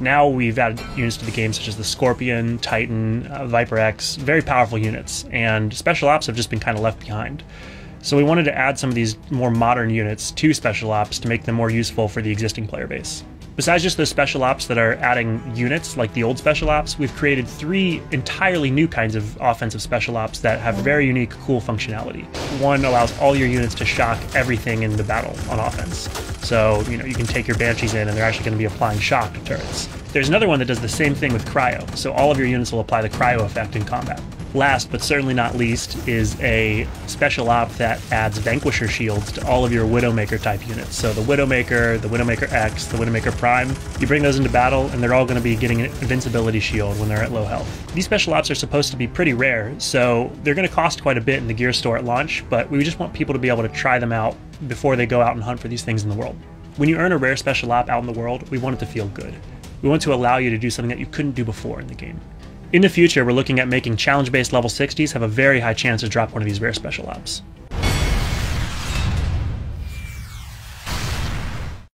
Now we've added units to the game such as the Scorpion, Titan, uh, Viper X, very powerful units, and special ops have just been kind of left behind. So we wanted to add some of these more modern units to special ops to make them more useful for the existing player base. Besides just those special ops that are adding units like the old special ops, we've created three entirely new kinds of offensive special ops that have very unique, cool functionality. One allows all your units to shock everything in the battle on offense. So, you know, you can take your Banshees in and they're actually going to be applying shock to turrets. There's another one that does the same thing with cryo, so all of your units will apply the cryo effect in combat. Last but certainly not least is a special op that adds Vanquisher shields to all of your Widowmaker type units. So the Widowmaker, the Widowmaker X, the Widowmaker Prime, you bring those into battle and they're all going to be getting an invincibility shield when they're at low health. These special ops are supposed to be pretty rare, so they're going to cost quite a bit in the gear store at launch, but we just want people to be able to try them out before they go out and hunt for these things in the world. When you earn a rare special op out in the world, we want it to feel good. We want to allow you to do something that you couldn't do before in the game. In the future, we're looking at making challenge based level 60s have a very high chance to drop one of these rare special ops.